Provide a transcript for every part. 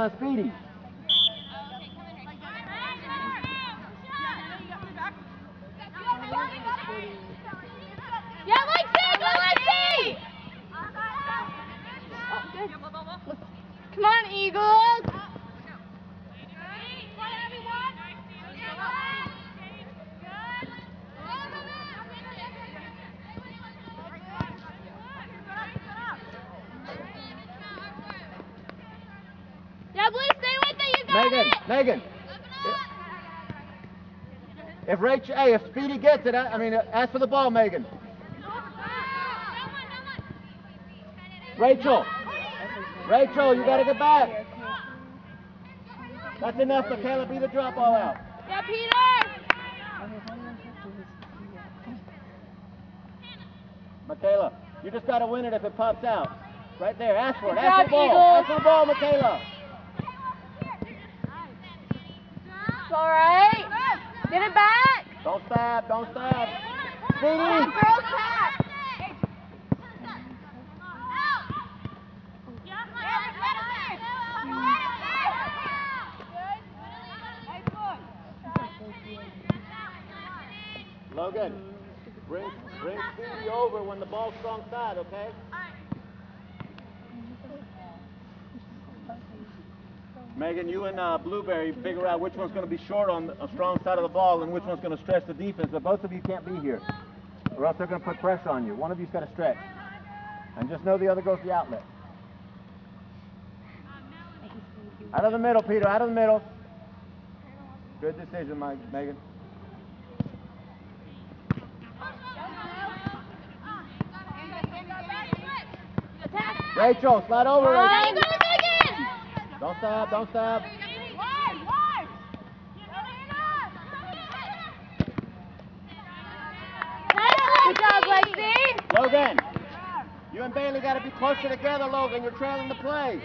on Speedy. Yeah, Lexi! Go, Lexi! Come on, Eagles! Yeah, Blue, stay with it. You got Megan. Megan. If Rachel, hey, if Speedy gets it, I I mean, uh, ask for the ball, Megan. Rachel. Rachel, you gotta get back. That's enough, Michaela. Be the drop ball out. Yeah, Peter. Michaela, you just gotta win it if it pops out. Right there. Ask for it. Ask for the ball. Ask for the ball, Michaela. It's all right. Get it back. Don't stab. Don't stab. On, girls, pass. Logan, bring bring Speedy over when the ball's strong side, okay? Megan, you and uh, Blueberry figure out which one's going to be short on the strong side of the ball and which one's going to stretch the defense. But both of you can't be here, or else they're going to put pressure on you. One of you's got to stretch, and just know the other goes to the outlet. Out of the middle, Peter. Out of the middle. Good decision, Mike. Megan. Rachel, slide over. Rachel. you got it, Megan. Don't stop. Don't stop. Good job, Lexi. Logan, you and Bailey got to be closer together, Logan. You're trailing the play.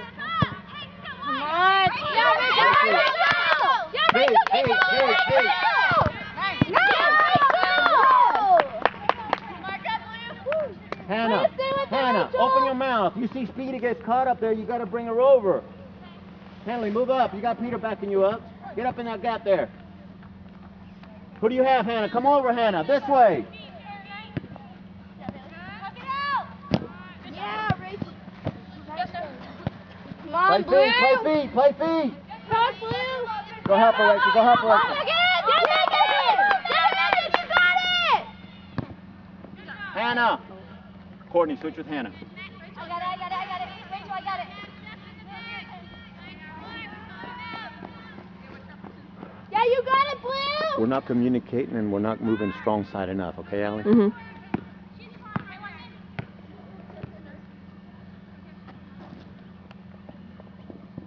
Come on. Yeah, Rachel, Hey, Rachel. Yeah, hey, Rachel, hey, Rachel, hey, hey. Rachel. Yeah, Rachel. Hannah, Let's stay with the Hannah, Rachel. open your mouth. You see Speedy gets caught up there, you got to bring her over. Hanley, move up. You got Peter backing you up. Get up in that gap there. Who do you have, Hannah? Come over, Hannah. This way. Yeah, Rachel. Come Play on, Blue. feet, play feet, play feet. Come Blue. Go help her, Rachel. Go help her, Oh, Rachel. Megan. Yeah, Megan. Yeah, Megan, you got it. Hannah. Courtney, switch with Hannah. I got it, I got it, I got it. Rachel, I got it. Yeah, you got it, Blue. We're not communicating and we're not moving strong side enough, okay, Allie? Mm-hmm.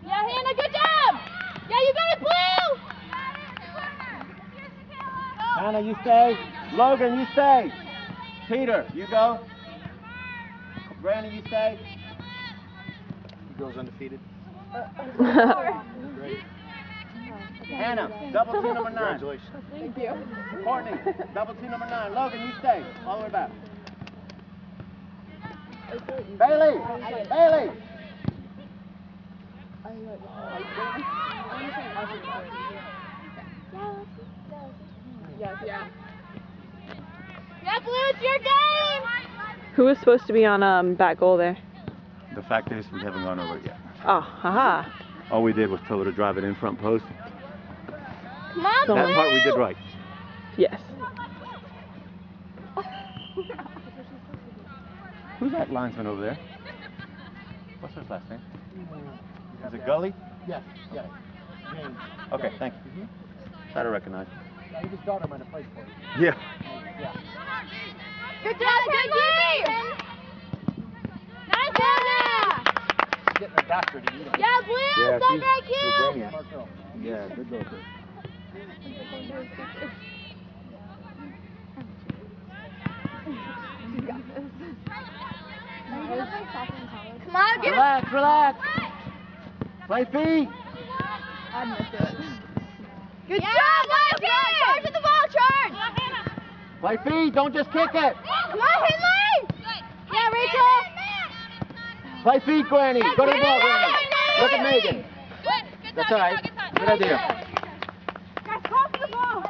Yeah, Hannah, good job. Yeah, you got it, Blue. Hannah, you stay. Logan, you stay. Peter, you go. Brandon, you stay. He goes undefeated. Hannah, double team number nine. Congratulations. Thank you. Courtney, double team number nine. Logan, you stay. All the way back. Bailey, Bailey. Yes, yeah. Yeah, Blue, it's your game. Who was supposed to be on um back goal there? The fact is, we haven't gone over it yet. Oh, haha. All we did was tell her to drive it in front post. Come on, That Blue. part we did right. Yes. Who's that linesman over there? What's his last name? Is it Gully? Yes, yes. James. Okay, thank you. Mm-hmm. Try to recognize. Yeah, his daughter might have played for you. Yeah. Yeah. Good job, good game. Nice, Hannah. She's getting a doctorate in eating. Yeah, Blue, Yeah, stop she's- right she's here. brainiac. Smart girl. Yeah, good goal. Come on, get Relax, it. Relax, relax. Play feet. Good yeah, job, Lexi. Charge at the ball, charge. Play feed, don't just kick it. Come on, Henley! Yeah, Rachel! Play feed, Granny. Go to the ball, Granny. Look at Megan. That's all right. Good idea. Guys, call for the ball!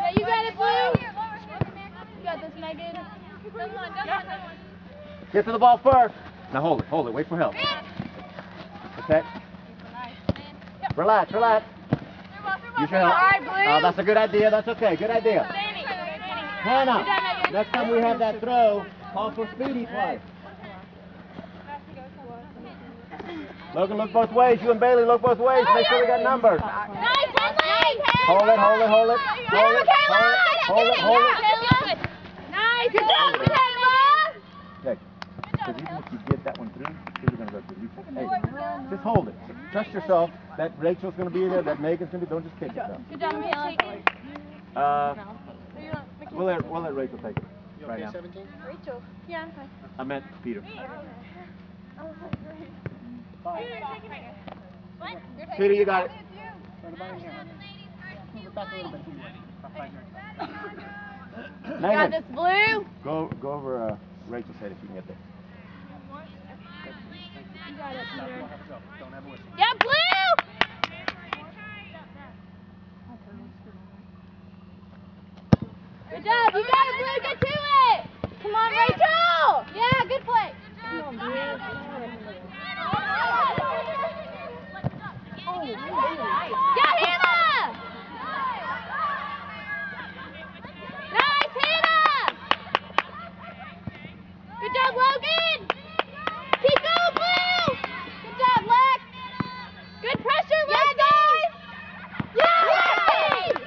Yeah, you got it, Blue! You got this, Megan. Get to the ball first. Now hold it, hold it. Wait for help. Okay. Relax, relax. You should help. Oh, that's a good idea. That's okay. Good idea. Hannah, next time we have that throw, call for speedy play. Logan, look both ways. You and Bailey, look both ways. Make sure we got numbers. Nice, Hold it, hold it, hold it. Hold it, hold it, hold it, hold it. Nice! Good job, Michaela! Okay. Because even if you get that one through, you're going to go through. You- Hey, just hold it. Trust yourself. That Rachel's going to be there. That Megan's going to be. Don't just kick it though. Good job, Michaela. Uh, we'll let we'll let Rachel take it You right okay, now. 17? Rachel. Yeah, I'm fine. I meant Peter. Peter, you got it. Move it back a little bit. About. Got this, Blue. go go over uh, Rachel's head if you can get there. Don't have a whistle. Yeah, Blue! Good job. You got it, Blue. Get to it. Come on, Rachel. Yeah, good play. Come on, Yeah, Hannah. Nice, Hannah. Good job, Logan. Keep going, Blue. Good job, Lex. Good pressure, Yes, guys. Yeah, Lexi.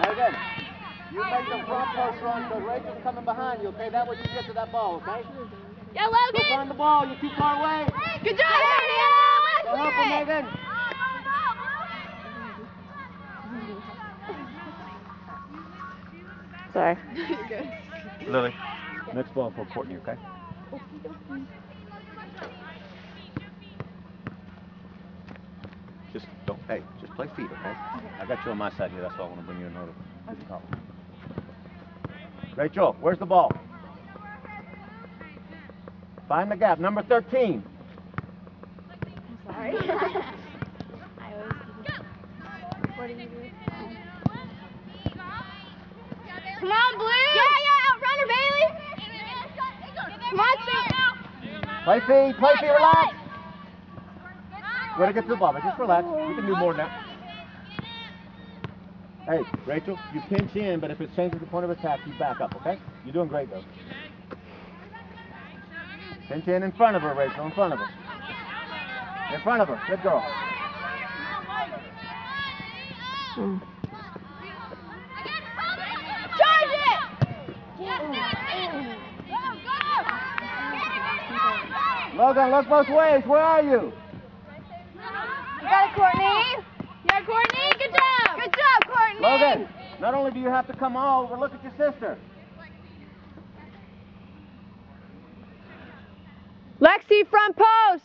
Megan, you make the front post run so Rachel's coming behind you. Okay, that way you can get to that ball. Okay. Yeah, Go Logan. find the ball. You're too far away. Good job, Hannah. Go help her, Megan. Sorry. Lily. Next ball for Courtney, okay? Just don't, hey, just play feet, okay? I got you on my side here, that's why I want to bring you in order. Good call. Rachel, where's the ball? Find the gap, number 13. I'm Sorry. Come on, Blue. Yeah, yeah, outrun her, Bailey. Come on, Sam. Play feet, play feet, relax. Way to get to the ball, but just relax. We can do more now. Hey, Rachel, you pinch in, but if it changes the point of attack, you back up, okay? You're doing great, though. Pinch in in front of her, Rachel, in front of her. In front of her. Good girl. Mm. Charge it. Logan, look both ways. Where are you? You got it, Courtney. Yeah, Courtney. Good job. Good job, Courtney. Logan, not only do you have to come all over, look at your sister. Lexi, front post.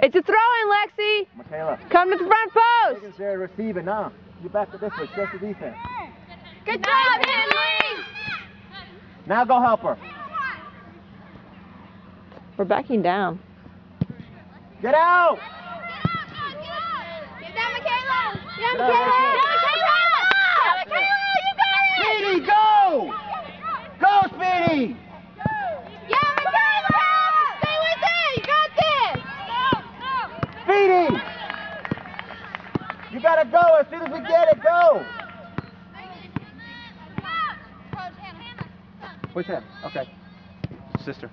It's a throw in, Lexi. Michaela. Come to the front post. Megan's there receiving now. You back to this way. Stretch the defense. Good job, Henley. Now go help her. We're backing down. Get out! Get down, Michaela. Yeah, Get out, Michaela. Rachel. Yeah, Michaela. Yeah, Michaela, you got it. Speedy, go! Go, Speedy! Yeah, Michaela. Stay with it. You got this. Speedy! You gotta go as soon as we get it, go! Push in. Okay. Sister.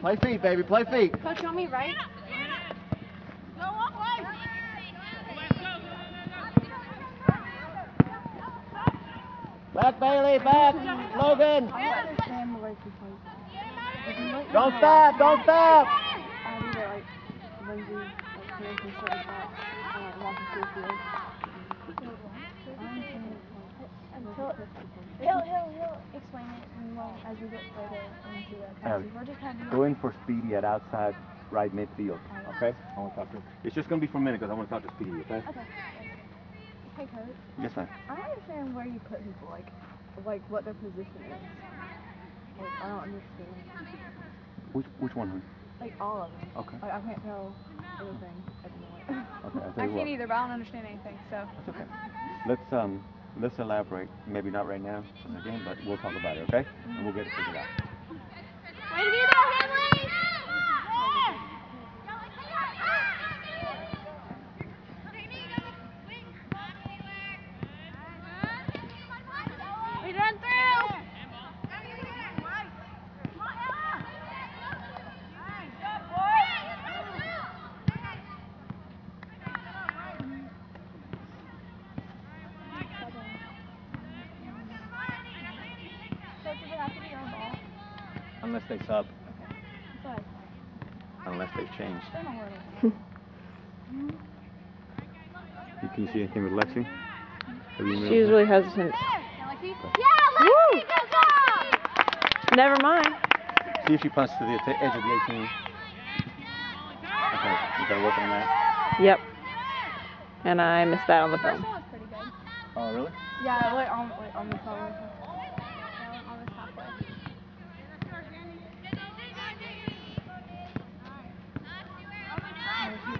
Play feet, baby. Play feet. Coach, you want me right? Back, Bailey. Back. Logan. Don't stop. Don't stop. He'll, he'll, he'll, he'll explain it and well, as we get further into the Abby, passage. We're just kind of Go in for Speedy at outside right midfield. Okay? I want to talk to him. It's just going to be for a minute because I want to talk to Speedy, okay? Okay. Hey, coach. Yes, ma'am. I don't understand where you put people, like, like what their position is. Like, I don't understand. Which, which one, honey? Like, all of them. Okay. Like, I can't tell anything at the moment. Okay, I tell you can't what. either, but I don't understand anything, so. It's okay. Let's um let's elaborate. Maybe not right now in the game, but we'll talk about it, okay? And we'll get it figured out. Way to be there, Henley! We run through! Coach, does it have to be on ball? Unless they sub, But, unless they change. I don't know where it is. You can see anything with Lexi? She's really hesitant. Yeah, Lexi? Good job! Never mind. See if she punts to the edge of the 18. Okay, you gotta work on that. Yep. And I missed that on the First film. one was pretty good. Oh, really? Yeah, like on, like on the phone.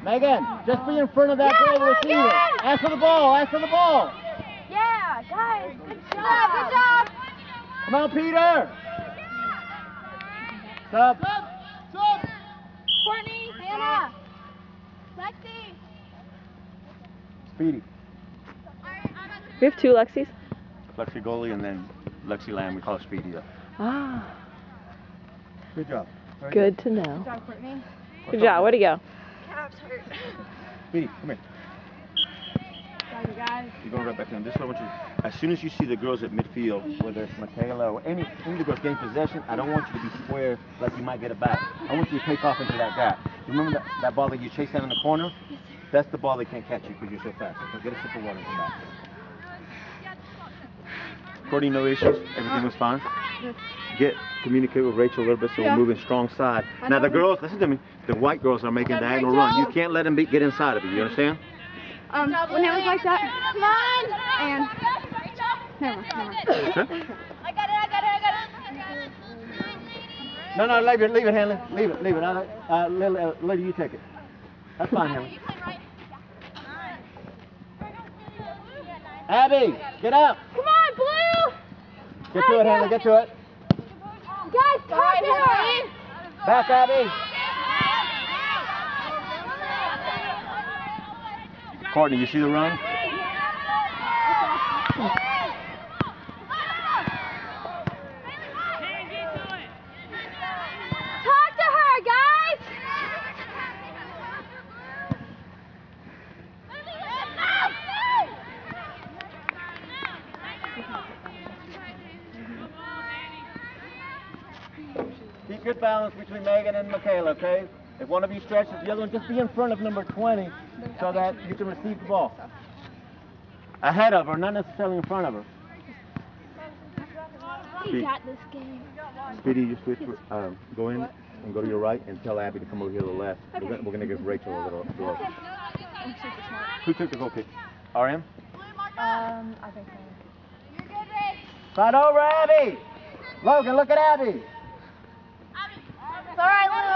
Megan, just be in front of that Yeah, goal receiver. Megan! Ask for the ball. Ask for the ball. Yeah, guys, good job. Good job. Come on, Peter. Sub. Courtney, Hannah, Lexi. Speedy. We have two Lexis. Lexi goalie and then Lexi Lamb. We call her Speedy. though. Ah, Good job. Very good to know. Good job, Courtney. Good job. Way to go. Calves hurt. Speedy, come here. Sorry, guys. You're going right back in. This is what I want you. As soon as you see the girls at midfield, whether it's Michaela or any any of the girls gain possession, I don't want you to be square like you might get it back. I want you to take off into that gap. Remember that, that ball that you chased down in the corner? That's the ball they can't catch you because you're so fast. So get a sip of water and come back. Courtney, no issues. Everything was fine. Get communicate with Rachel a little bit so Yeah. we're moving strong side. I Now the girls, listen to me. The white girls are making diagonal run. You can't let them be, get inside of you. You understand? Um, when it was like that, Come on. and never, never. I got it. I got it. I got it. No, no, leave it, leave it, Hanley. Leave it, leave it. Uh, uh, Lily, uh, Lily, you take it. That's fine, Hanley. Abby, get up. Come on, Blue. Get to it, Hanley. Get to it. Guys, talk to her. Back, Abby. Courtney, you see the run? Talk to her, guys. Keep good balance between Megan and Michaela, okay? If one of you stretches, the other one just be in front of number 20 so that you can receive the ball. Ahead of her, not necessarily in front of her. We got this game. Speedy, you switch, um, go in and go to your right and tell Abby to come over here to the left. We're, gonna, we're gonna give Rachel a little blow. Who took the goal kick? Ariam? Um, I think so. You're good, Ray. Slide over, Abby! Logan, look at Abby! It's all right,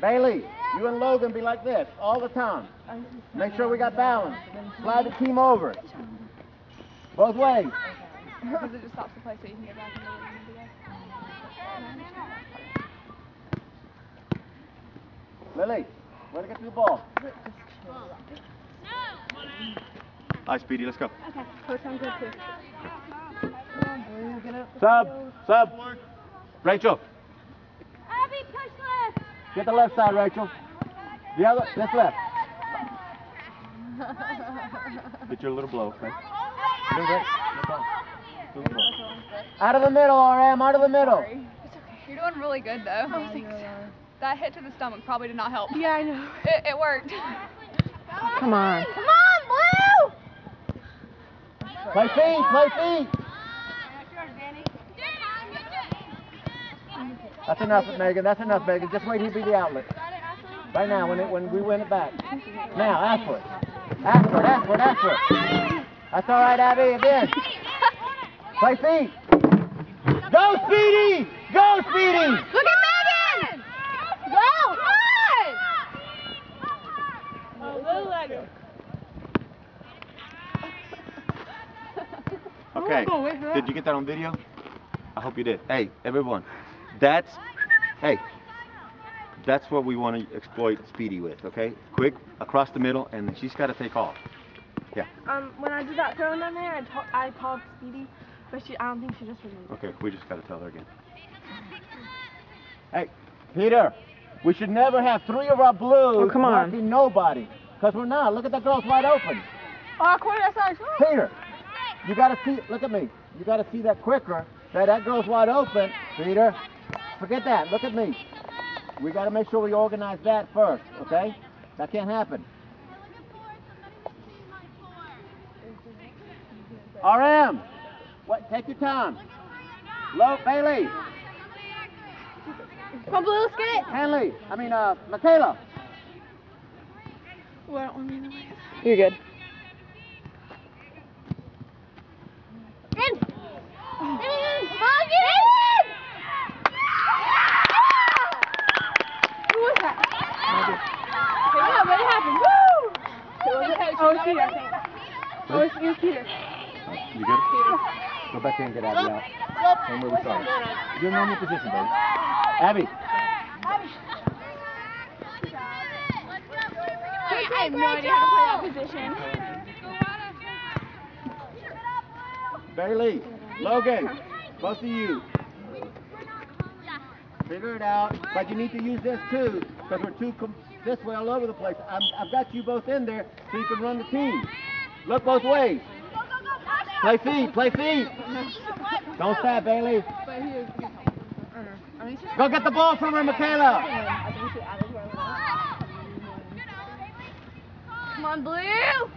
Bailey, you and Logan be like this all the time. Make sure we got balance. Slide the team over. Both ways. Because it just stops the play so you can get back into what you need to go. Lily, way to get to the ball. Hi, Speedy, let's go. Okay, coach, I'm good too. Sub, sub. Rachel, Abby, push left. Get the left side, Rachel. The other, this left. Get your little blow, okay? Doing great. No problem. Doing great. Out of the middle, Ariam, out of the middle. You're doing really good though. Oh, thanks. that hit to the stomach probably did not help. Yeah, I know. It, it worked. Come on. Come on, Blue! Play feet, play feet. That's enough, Megan. That's enough, Megan. Just wait. He'll be the outlet. Right now, when it when we win it back. Now, ask for it. Ask for it. Ask for it. Ask for it. That's all right, Abby. Again. Play feet. Go, Speedy! Go, Speedy! Look at Megan! Go! Okay. Did you get that on video? I hope you did. Hey, everyone. That's hey. That's what we want to exploit Speedy with, okay? Quick, across the middle, and she's got to take off. Yeah. Um, when I did that throw in there, I, to- I called Speedy, but she, I don't think she just remembered. Okay, we just got to tell her again. Hey, Peter, we should never have three of our blues Oh, come on. marking nobody, because we're not. Look at that girl's wide open. Oh, quarter that size. Peter, you got to see. Look at me. You got to see that quicker. That that girl's wide open. Peter, forget that. Look at me. We got to make sure we organize that first. Okay? That can't happen. Ariam, what? Take your time. Low Bailey, Come Blue, let's! Hanley. I mean, uh, Michaela. You're good. In! In, in, in! Come on, get in! Who was that? Yeah, what happened? Woo! Oh, it's Peter, I think. Oh, it's, it was Peter. You good? Go back in and get Abby out. Same where we started. Your normal position, baby. Abby. I have no idea how to play that position. Bailey, Logan, both of you. Figure it out, but you need to use this too, because we're too com- this way all over the place. I'm, I've got you both in there so you can run the team. Look both ways. Play feet, play feet. Don't stop, Bailey. Go get the ball from her, Michaela. Come on, Blue!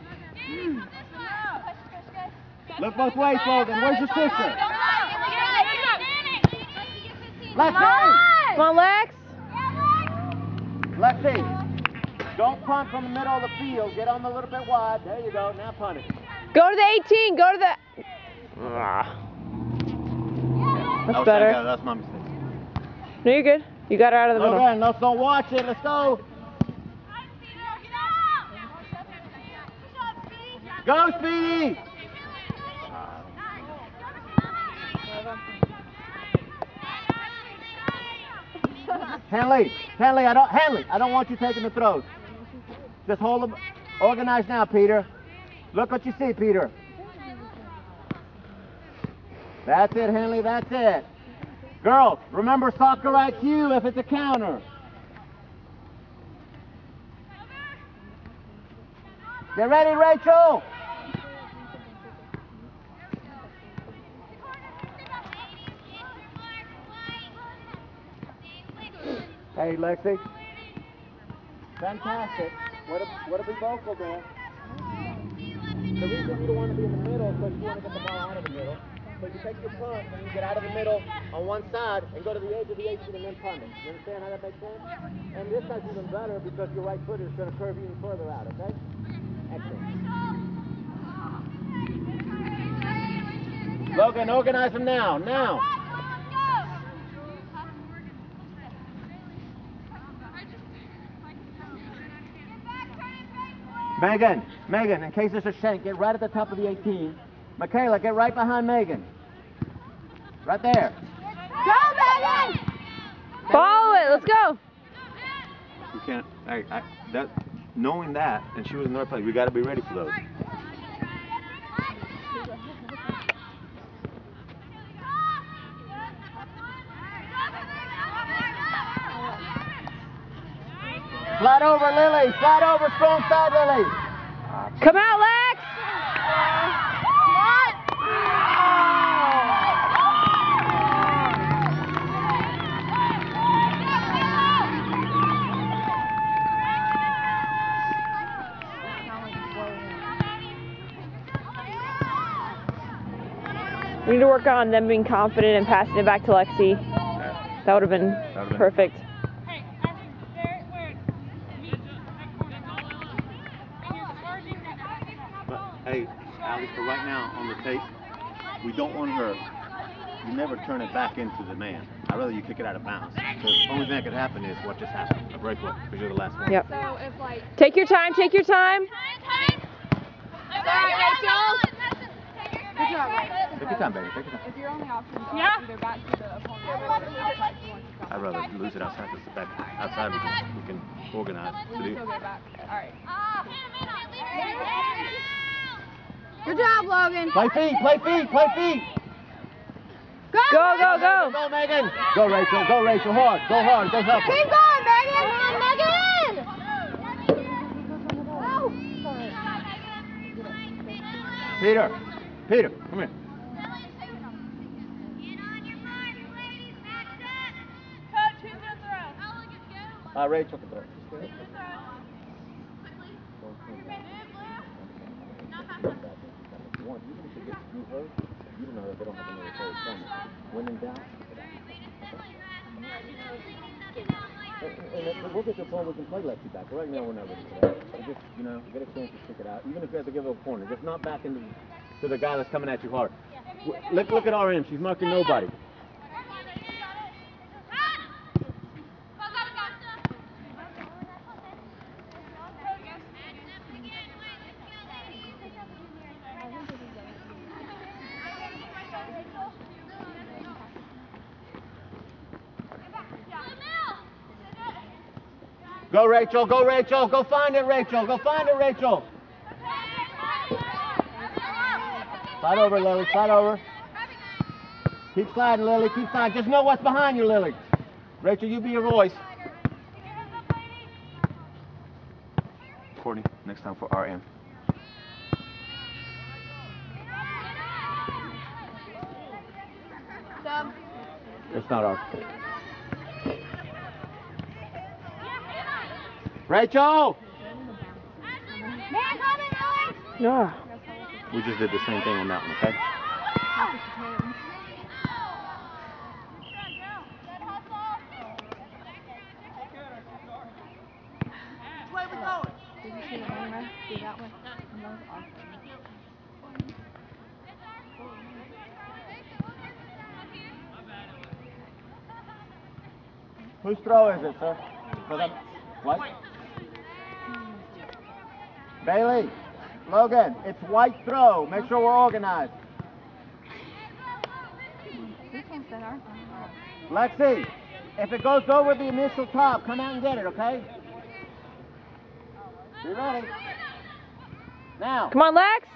Look both ways, Logan. Where's your sister? Lexi! Come on, Lex. Lexi, don't punt from the middle of the field. Get on a little bit wide. There you go. Now punt it. Go to the 18. Go to the. Ah. That's better. sorry, That's my mistake. No, you're good. You got her out of the middle. Logan, let's don't watch it. Let's go. Go, Speedy! Hanley, Hanley, I don't, Hanley, I don't want you taking the throws. Just hold them, organize now, Peter. Look what you see, Peter. That's it, Henley, that's it. Girls, remember soccer IQ if it's a counter. Get ready, Rachel. Hey, Lexi. Fantastic. What a, what a big vocal there. The reason you don't want to be in the middle is because you want to get the ball out of the middle. So you take your punt and you get out of the middle on one side and go to the edge of the 18 and then punt it. You understand how that makes sense? And this time's even better because your right foot is going to curve even further out, okay? Excellent. Logan, organize them now, now. Megan, Megan, in case there's a shank, get right at the top of the 18. Michaela, get right behind Megan. Right there. Go, Megan! Follow it. Let's go. You can't. I, I, that, knowing that, and she was in the right place, we got to be ready for those. Slide over, Lily. Slide over, strong side, Lily. Come out, Lex. We need to work on them being confident and passing it back to Lexi. That would have been would've been- perfect. Hey, Alex, for right now on the tape, we don't want her. You never turn it back into the man. I'd rather you kick it out of bounds. Because the only thing that could happen is what just happened, a breakaway, because you're the last one. Yep. So if like, Take your time. Take your time. Sorry, Rachel. Good job. Rachel. Take your time, baby. Take your time. If your only options are Yeah. either back to the opponent or outside, you want to come. I'd rather lose it outside because back outside we can, we can organize to do. it. All right. Good job, Logan. Play feet, play feet, play feet. Go, Go, go, go. Go, Megan. Go, Rachel. Go, Rachel. Hard. Go hard. Go help. Keep going, Megan. Come on, Megan. Peter. Peter, come here. Uh, Rachel can throw. One, even if it gets you hurt, you don't know that they don't have another third coming. When in doubt. And, and we'll get to a point we can play Lexi back. Right now we're not ready for that. We just, you know, get a chance to stick it out. Even if you have to give up a corner, just not back into to the guy that's coming at you hard. Look, look at Ariam. She's marking nobody. Go, Rachel. Go, Rachel. Go find it, Rachel. Go find it, Rachel. Slide over, Lily. Slide over. Keep sliding, Lily. Keep sliding. Just know what's behind you, Lily. Rachel, you be your voice. Courtney, next time for Ariam. Sub. It's not ours. Rachel! Man coming, Alex. Yeah. We just did the same thing on that one, okay? Did you see the one do that one? That was awesome. Whose throw is it, sir? For them? What? Bailey, Logan, it's white throw. Make sure we're organized. We can't set our Lexi, if it goes over the initial top, come out and get it, okay? Be ready. Now. Come on, Lex.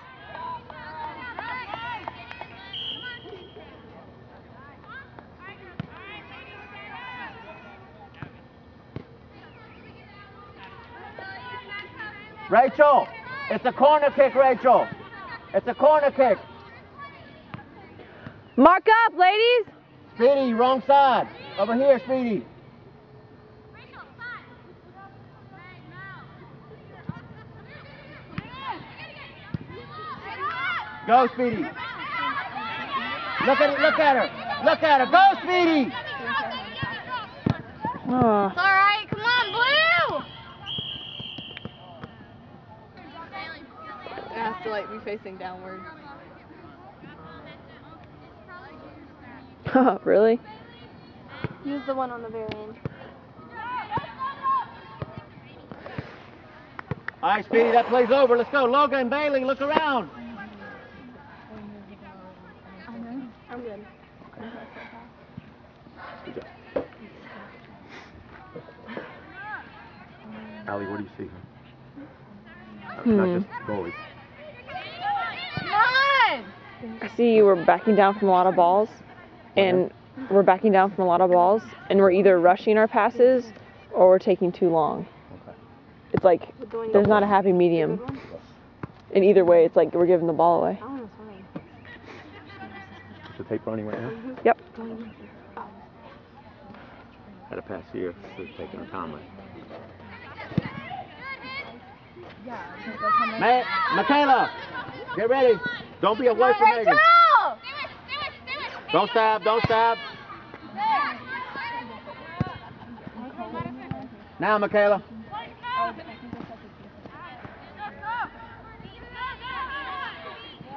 Rachel, it's a corner kick, Rachel. It's a corner kick. Mark up, ladies. Speedy, wrong side. Over here, Speedy. Go, Speedy. Look at it, look at her. Look at her. Go, Speedy. Oh. It's all right. Come on, Blue. It has to like be facing downward. really? Use the one on the very end. All right, Speedy, that play's over. Let's go. Logan, Bailey, look around. I'm good. Allie, what do you see? Hmm. Not just goalies. Come on. I see we're backing down from a lot of balls, and we're backing down from a lot of balls, and we're either rushing our passes or we're taking too long. Okay. It's like there's not a happy medium. In either way, it's like we're giving the ball away. I want to swing. Is the tape running right now? Yep. Had a pass here, so taking her time. Yeah, because they're coming. Ma- Michaela, get ready. Don't be away from Megan. Don't stab, don't stab. Now, Michaela.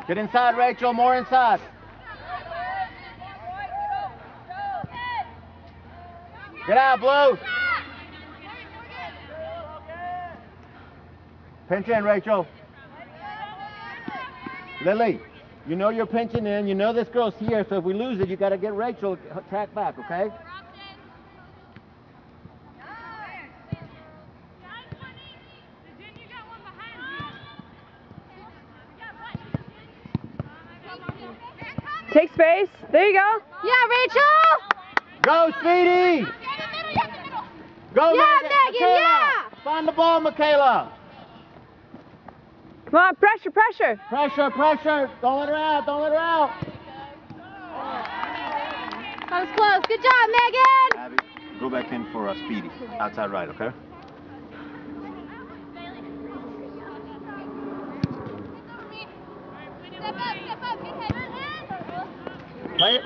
Get inside, Rachel. More inside. Get out, Blue. Pinch in, Rachel. Lily, you know you're pinching in. You know this girl's here, so if we lose it, you got to get Rachel to track back, okay? Take space. There you go. Yeah, Rachel! Go, Speedy! Go, Yeah, Megan! Megan, yeah! Find the ball, Michaela! Come on, pressure, pressure. Pressure, pressure! Don't let her out, don't let her out! That was close. Good job, Megan! Abby, go back in for a Speedy. Outside right, okay? Play it.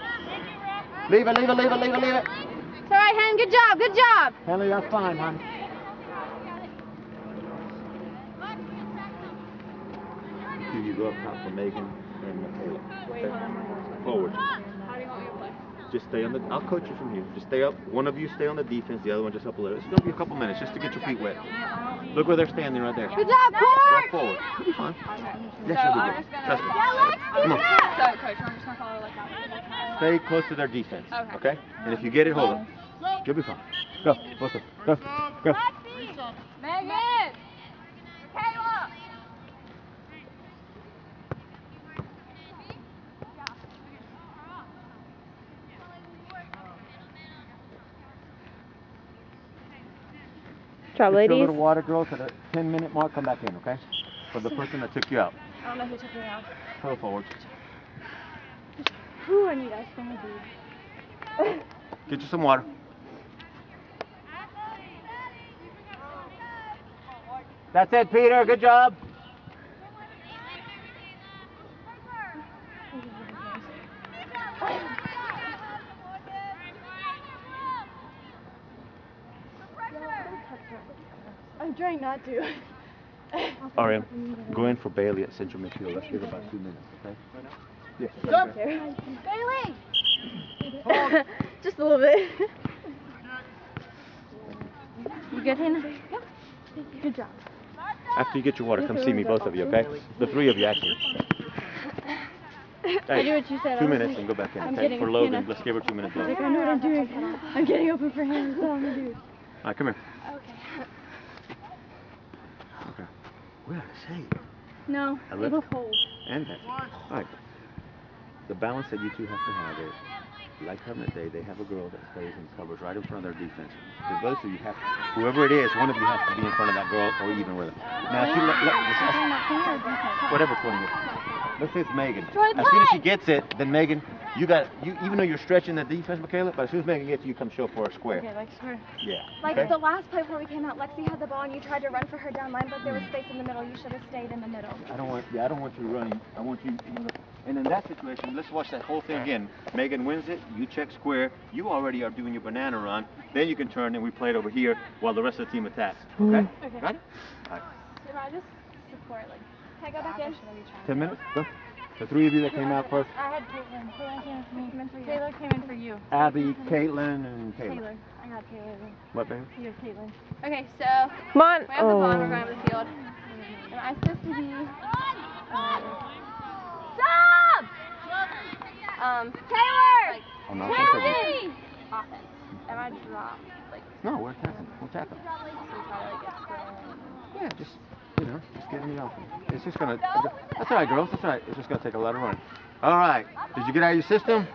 Leave it, leave it, leave it, leave it, leave it. It's all right, Hen. Good job, good job. Henley, that's fine, hon. You go up top for Megan and Michaela. Okay? Forward. How do you want me to play? Just stay on the. I'll coach you from here. Just stay up. One of you stay on the defense. The other one just up a little. It's gonna be a couple minutes just to get your feet wet. Look where they're standing right there. Good job, Go Court! forward. You'll be fine. Yes, So you'll be good. just Trust me. Yeah, Lex, Come on. So, coach, I'm just gonna follow like that. Stay close to their defense. Okay. Okay. And if you get it, hold it. You'll be fine. Go. Let's go. Go. Go. Megan! Kayla! Good job, Get your ladies. little water girl to the 10 minute mark. Come back in, okay? For the person that took you out. I don't know who took me out. Go forward. Ooh, I need ice cream, dude. Get you some water. That's it, Peter. Good job. I'm trying not to. Ariam, go in for Bailey at central midfield. Let's give her about two minutes, okay? Yes. Bailey! Just a little bit. you good, Hannah? Good job. After you get your water, come see me, both of you, okay? The three of you, actually. I Hey, do what you said. Two minutes like- and go back in, I'm okay? For a Logan, Hannah. let's give her two minutes. I Logan. like, I know what I'm doing. I'm getting open for Hannah. That's all I'm gonna do. All right, come here. We're out of shape. No, I it's lift. cold. And that. All right. The balance that you two have to have is, like Covenant Day, they have a girl that stays and covers right in front of their defense. The both of you have, whoever it is, one of you has to be in front of that girl or even with her. Now, if you let, let whatever 20 is. Let's say it's Megan. As soon as she gets it, then Megan, you got, you even though you're stretching the defense, Michaela, but as soon as Megan gets you, you come show for a square. Okay, like square. Yeah. Like okay? the last play before we came out, Lexi had the ball and you tried to run for her down line, but there was space in the middle. You should have stayed in the middle. I don't want, yeah, I don't want you running. I want you, and in that situation, let's watch that whole thing again. Megan wins it, you check square, you already are doing your banana run, then you can turn and we play it over here while the rest of the team attacks. Okay? Mm. Okay. Got it? All right. Should I just support, like, can I go back in? Ten minutes? Go. The three of you that came out first. I had Caitlin. Caitlin came in for me. Came for you. Taylor came in for you. Abby, Caitlin, and Taylor. Taylor. I got Taylor. What, baby? You have Caitlin. Okay, so Come on. we have the ball we're Oh. going to the field. And I'm supposed to be. Stop! Um, Taylor! Like, Oh, no, Taylor! Offense. And I drop, like, No, we're attacking. We're attacking. so we try to, like, get square. Yeah, just, you know, just get in the open. It's just gonna, that's all right, girls. That's all right. It's just gonna take a lot of running. All right. Did you get out of your system?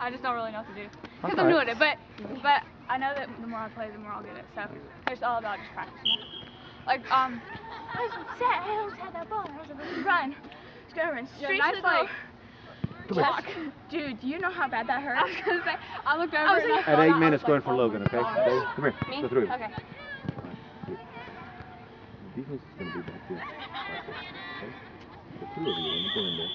I just don't really know what to do. Because That's I'm all doing right. it, but but I know that the more I play, the more I'll get it. So it's all about just practicing. Like um, I was upset. I almost had that ball. I was about to run. Just gonna run straight nice to the goal. Come. Walk. Dude, do you know how bad that hurt? I was gonna say. I looked over I was like- At eight was minutes, like, going for Logan, okay? gosh. Come here. Me? The three of you. Okay. Is gonna be back here. Okay? The two of you, when you go in there,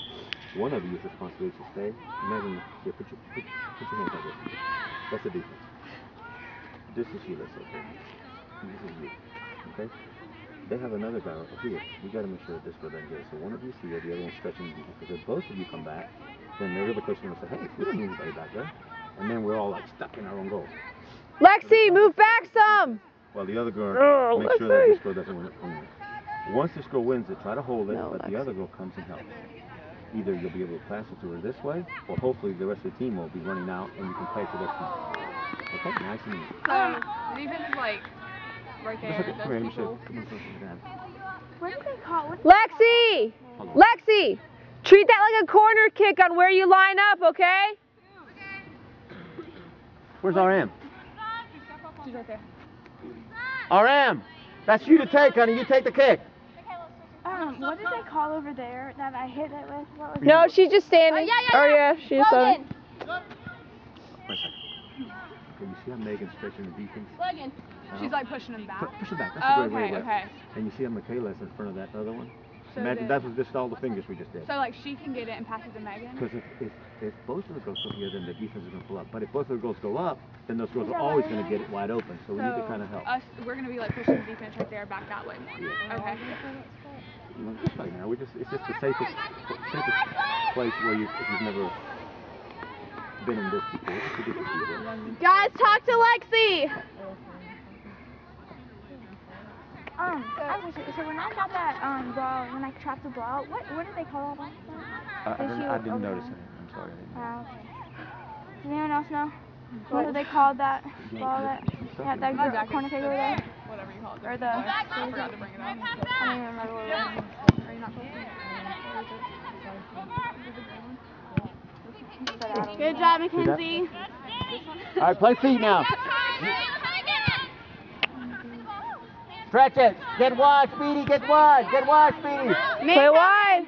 One of you is responsible to stay. Megan, here, put your, put, put your hands like this. That's the defense. This is you, that's okay. This is you. Okay? They have another guy over here. We got to make sure that this girl doesn't it. So one of you is here, the other one's stretching. Because if both of you come back, then the other person will say, hey, we don't need anybody back there. And then we're all like stuck in our own goal. Lexi, move back some. While the other girl Oh, makes sure that this girl doesn't win it. win it. Once this girl wins it, try to hold it, No, but the other girl comes and helps. Either you'll be able to pass it to her this way, or hopefully the rest of the team will be running out and you can play to their team. Okay, nice and easy. So the defense is like right there. look at, come here, Those let people. Come on, come on, come on. What do they call it? Lexi, Lexi, treat that like a corner kick on where you line up, okay? Where's Ariam? She's right there. Ariam! That's you to take, honey. You take the kick. Um, what did they call over there that I hit it with? What was No, she's just standing. Oh, yeah, yeah, Oh yeah. yeah, she's uh, Logan. Wait a second. Okay, you see how Megan's stretching the defense? Logan. She's like pushing him back. Pu- Push it back. That's Oh, a great way okay, to okay. And you see how Michaela's in front of that other one? So Imagine the- that was just all the fingers we just did. So like she can get it and pass it to Megan. Because if, if, if both of the girls go here, then the defense is going to pull up. But if both of the girls go up, then those girls are always going to get it wide open. So we need to kind of help. us, we're gonna be like pushing the defense right there, back that way more. Yeah. Okay. Well, just right now, we just it's just the safest safest place where you if you've never been in this before. It's a good before. Guys, talk to Lexi. Um, I was so when I got that um ball, when I trapped the ball, what what did they call that? I, I Did didn't, I didn't notice there? it. I'm sorry. I didn't. Oh, okay. Does anyone else know? What do they call that ball that that, that My gr- corner kick over there? Whatever you call it. Or the I forgot to bring it up. I don't even remember what it was. Are you not supposed to? Good job, See? Mackenzie. All right, play feet now. Stretch it. Get wide, Speedy. Get wide. Get wide, Speedy. play wide.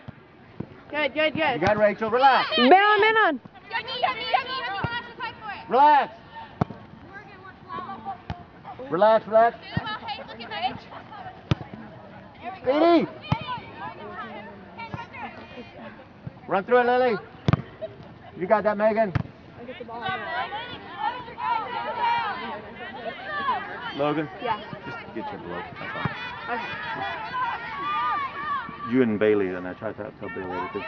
Good, good, You good. got Rachel. Relax. Man on, man on. Relax. Relax, relax. Speedy. Run through it, Lily. You got that, Megan. Logan? Yeah. Just get your bloke. That's all. You and Bailey, and I tried to tell Bailey because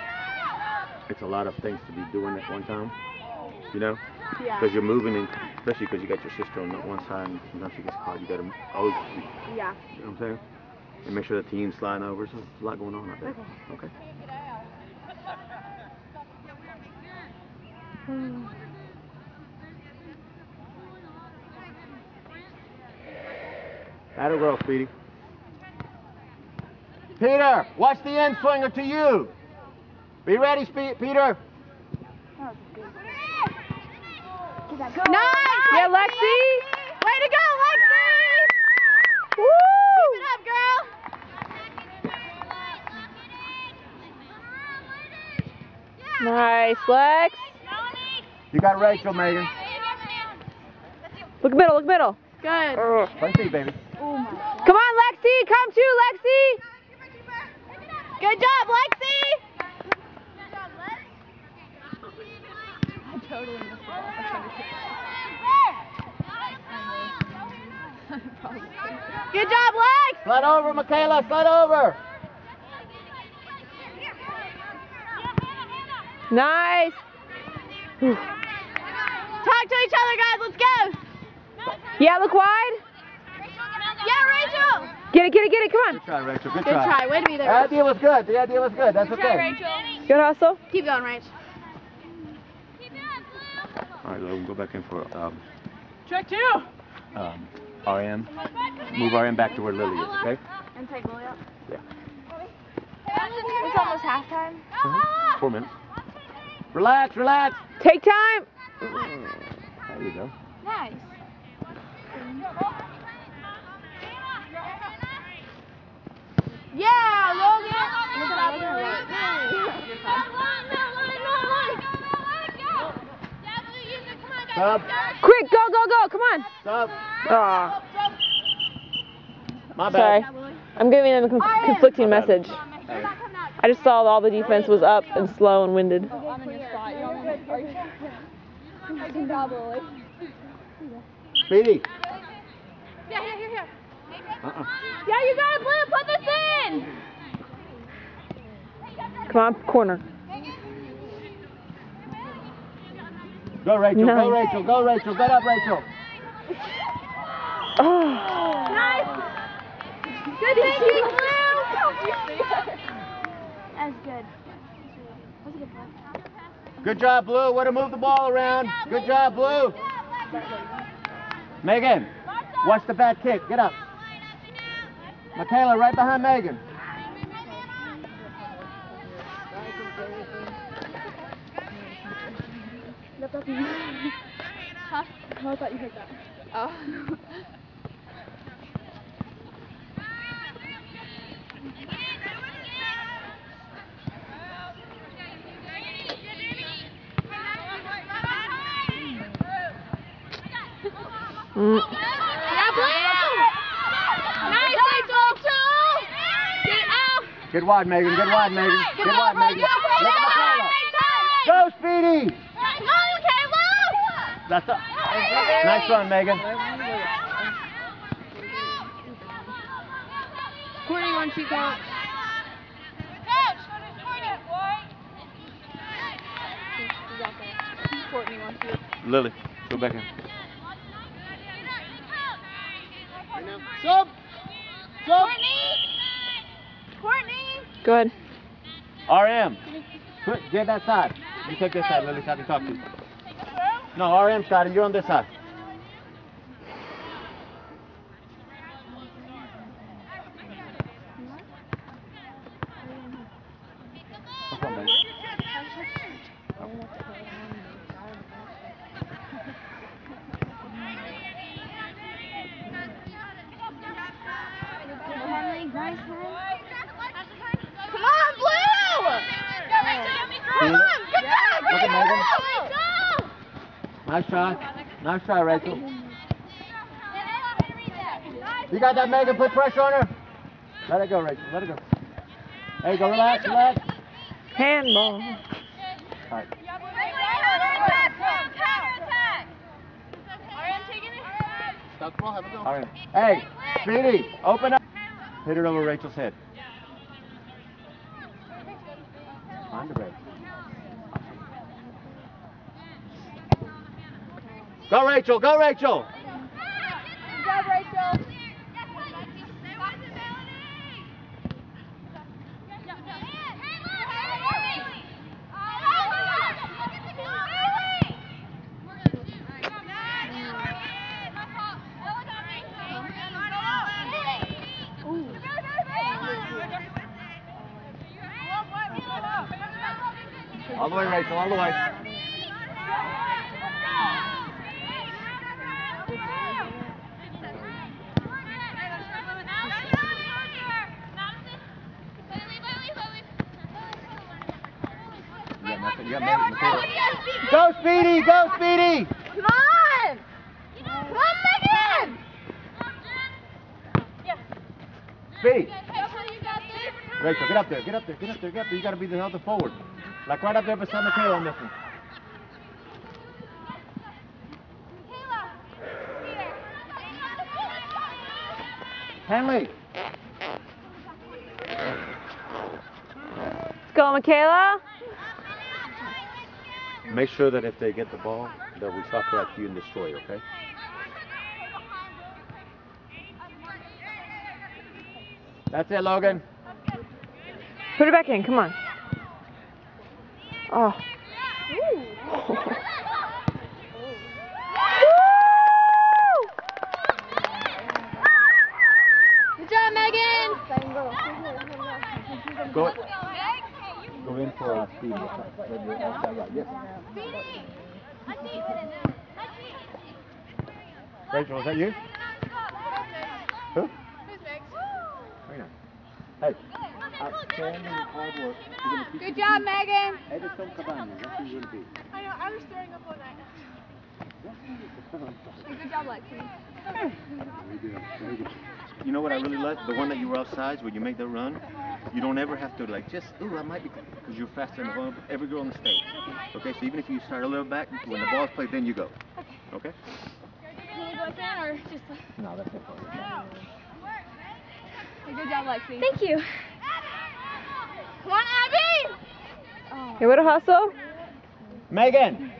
it's a lot of things to be doing at one time. You know? Yeah. Because you're moving, in, especially because you got your sister on one side, and sometimes she gets caught. You got to always, Yeah. you know what I'm saying? And make sure the team's flying over. So there's a lot going on out there. Okay. Hmm. That'll girl, Speedy. Peter, watch the end swinger to you. Be ready, Spe- Peter. Nice. Yeah, Lexi. Way to go, Lexi. Woo! Keep it up, girl. Nice, Lex. You got Rachel, Megan. Look at middle, look middle. Good. Play feet, baby. Come on, Lexi. Come to Lexi. Good job, Lexi. I totally missed the ball. I tried to kick it. Probably. Good job, Lex. Slide over, Michaela. Slide over. Nice. Talk to each other, guys. Let's go. Yeah, look wide. Yeah, Rachel. Get it, get it, get it. Come on. Good try, Rachel. Good, Good try. Way to be The idea was good. The idea was good. That's okay. Rachel. Good hustle. Keep going, Rach. All right, Logan, go back in for um, Check two. um, Ariam. Move Ariam back to where Lily is, okay? And take Lily up. Yeah. It's almost halftime. Mhm. Four minutes. Relax, relax. Take time. There you go. Nice. Yeah, Logan. Look at that. Stop. Quick, go, go, go. Come on. Stop. Aw, My bad. sorry. I'm giving them a con- conflicting message. I just saw all the defense was up and slow and winded. I'm in your spot. You want me to are you I can probably. Speedy. Yeah, here, here, here. Uh-uh. Yeah, you got it, Blue. Put this in. Come on, corner. Go, Rachel. Go, Rachel. Go, Rachel. Get up, Rachel. Oh. Nice. Good thinking, Blue. That's good. That's a good play. Good job, Blue. Way to move the ball around. Good job, Blue. Megan, watch the bad kick. Get up. Michaela, right behind Megan. Huh? Oh, I thought you heard that. Oh. Mm. Yeah, Blue. Nice, Rachel. Get out. Get wide, Megan. Good wide, Megan. Get Come wide, Megan. Rachel. Look at Michaela. Go, Speedy. Come on, That's a nice run, Megan. Courtney wants you, coach. Courtney wants you. Lily, go back in. Sub! Sub! Courtney. Courtney. Go ahead. Ariam, put, get that side. You take this side, Lily, so I can talk to you. No, Ariam side, you're on this side. What's up, baby? Come on, Blue. Come on. Good job. Look at Megan. Rachel. Nice try. Nice try, Rachel. You got that, Megan? Put pressure on her. Let it go, Rachel. Let it go. There you go. Relax, relax. Handball. All right. Stop the ball, have a go. All right. Hey, Speedy, open up. Hit it over Rachel's head. Find the break. Go, Rachel. Go, Rachel. Good job, Rachel. All the way, Rachel. All the way. You got nothing. You got Megan. Michaela. Go, Speedy. Go, Speedy. Come on! Come on, Megan! Speedy. Rachel, get up there. Get up there. Get up there. Get up there. You got to be the other forward. Like right up there beside Michaela on this one. Henley. Let's go, Michaela. Make sure that if they get the ball, that we stop her you and destroy, okay? That's it, Logan. Put it back in. Come on. Oh. Good job, Megan! Go, go in for uh, speed. Yes. Rachel, is that you? Who? Very nice. Hey, outstanding hard work. You're gonna keep Good job, Megan! Edison Cabañas. That's who you're gonna be. I know, I was throwing up all night. Good job, Lexi. You know what I really like? The one that you were outside, where you make the run. You don't ever have to like just, ooh, I might be, because you're faster than the. Every girl in the state. Okay, so even if you start a little back, when the ball's played, then you go. Okay? Can we go again or just? No, that's it. Good job, Lexi. Thank you. Come on, Abby. Hey, what a hustle. Megan,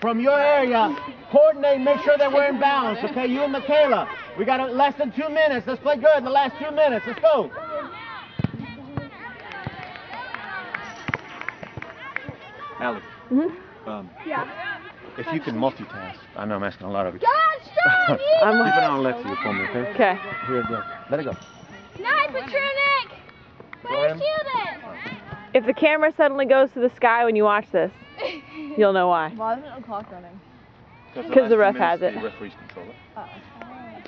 from your area, coordinate, make sure that we're in balance, okay? You and Michaela. We got less than two minutes. Let's play good in the last two minutes. Let's go. Alex, hmm um, Yeah. if you can multitask, I know I'm asking a lot of you. God, strong you! I'm- Keep it on Lexi for me, okay? Okay. Here, go. Let it go. Nice, Patronic! Go ahead. Way to shield it! If the camera suddenly goes to the sky when you watch this, you'll know why. Why isn't the clock running? 'Cause the ref has it. The referees control it. Uh-oh.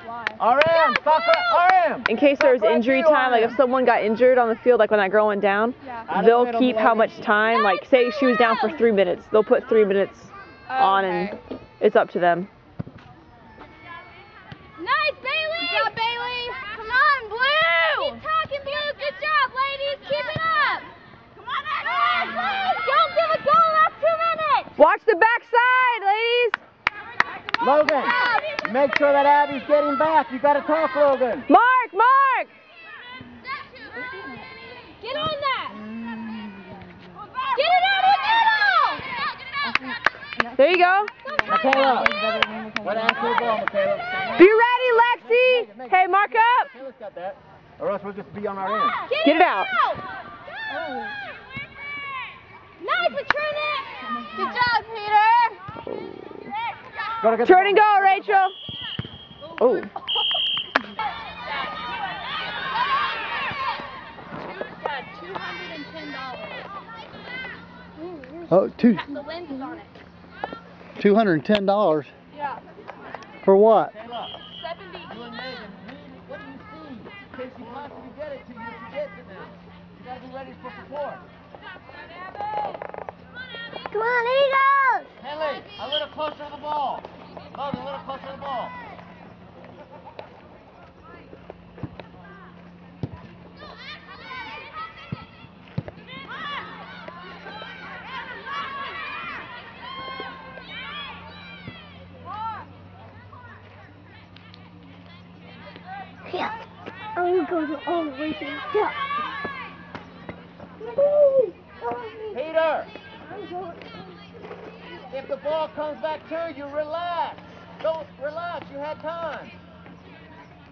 Why? Ariam, soccer, Ariam. In case there's injury time, like if someone got injured on the field, like when that girl went down, Out of the they'll keep how much time. Like say she was down for three minutes, they'll put three minutes oh, on, and it's up to them. Nice, Bailey! Good job, Bailey! Come on, Blue! Keep talking, Blue! Good job, ladies! Keep it up! Come on, Ashley! Don't give a goal last two minutes! Watch the backside, ladies. Logan, make sure that Abby's getting back. You gotta talk, Logan. Mark, Mark. Get on that! Get it out of the middle! There you go. Michaela, what after the ball, Michaela? Be ready, Lexi. Hey, mark up. Michaela's got that. Or else we'll just be on our end. Get it out. Nice, Patronic! Good job, Peter! Gotta get Turn and go, Rachel. Oh. Two hundred and ten dollars. Oh, two The lens is on it. two hundred and ten dollars. Yeah. For what? Michaela, Seventy. you and Megan, read what do you see? In case you possibly get it to you, she gets it now. You gotta be ready for support. Come on, Eagles! Henley, a little closer to the ball. Logan, a little closer to the ball. Yeah. I'm going to go all the way to the top. Peter, if the ball comes back to you, relax. Don't relax. You had time.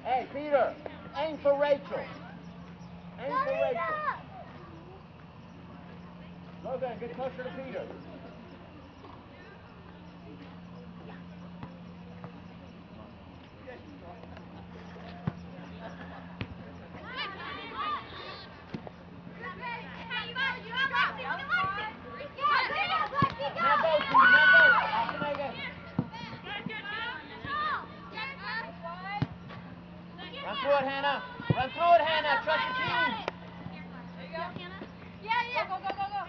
Hey, Peter, aim for Rachel. Aim for Rachel. Logan, closer to Peter. Run through it, Hannah. Run through it, Hannah. Trust your team. Yeah, yeah. Go, go, go, go.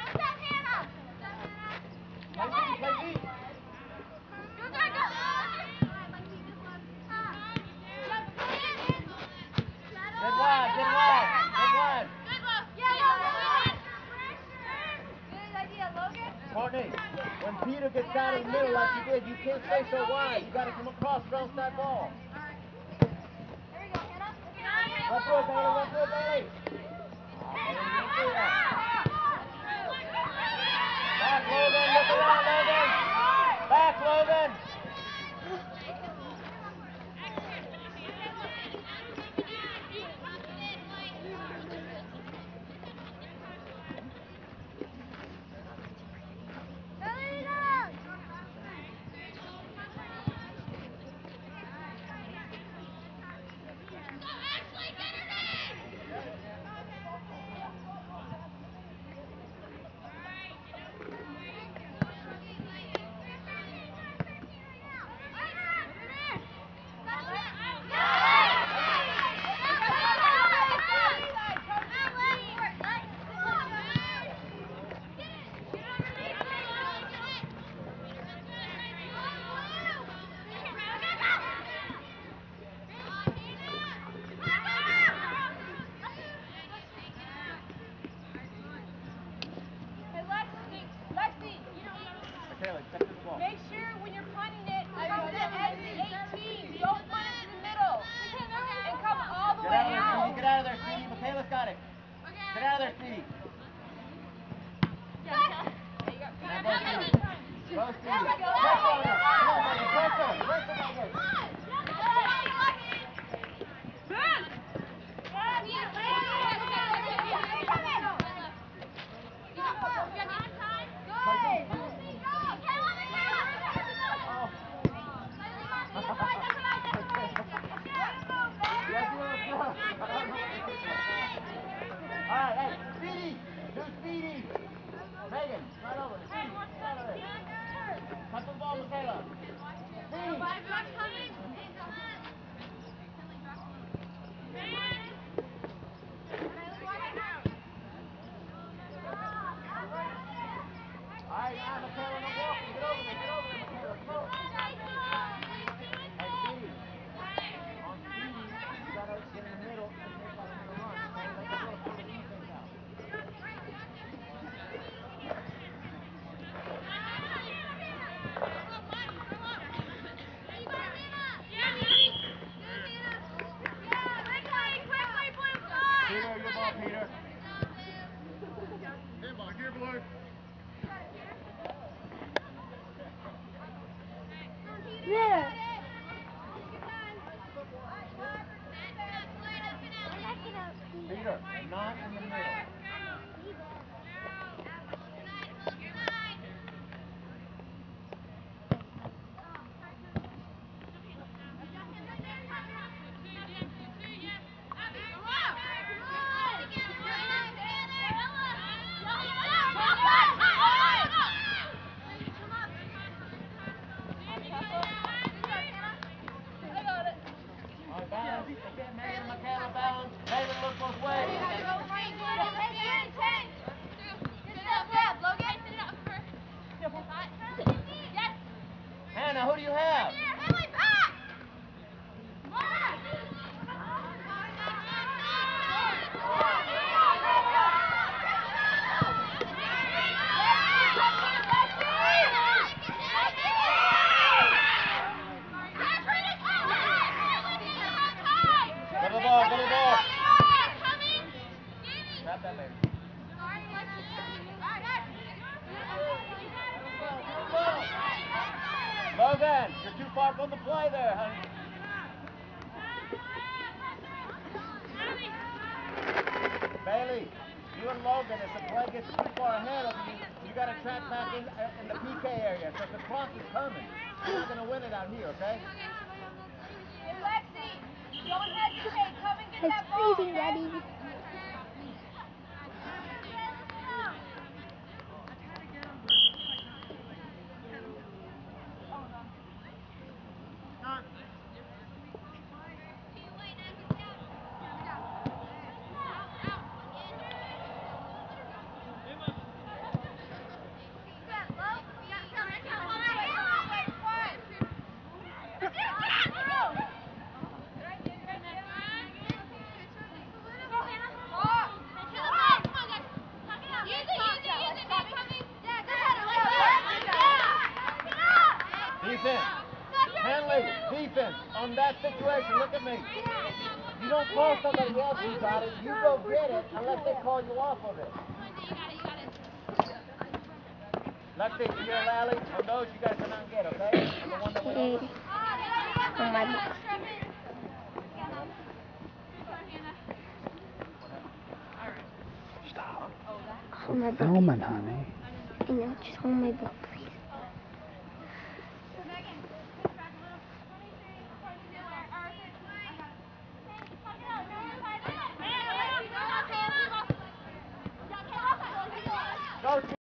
What's that, Hannah? Play deep, play deep. Go, go, go. Get wide, get wide, get wide. Courtney, when Peter gets down in the middle like you did, you can't stay so wide. You got to come across strong side ball. Bailey. Bailey. Back, Logan. Look around, Logan. Back, Logan. Peter, your ball, Peter. Inbox, here, Blue. Yeah. Peter, not in the middle. And Logan, if the play gets too far ahead of you, you got to track back in, uh, in the PK area. So if the cross is coming, you're going to win it out here, okay? It's freezing, Daddy. Defense.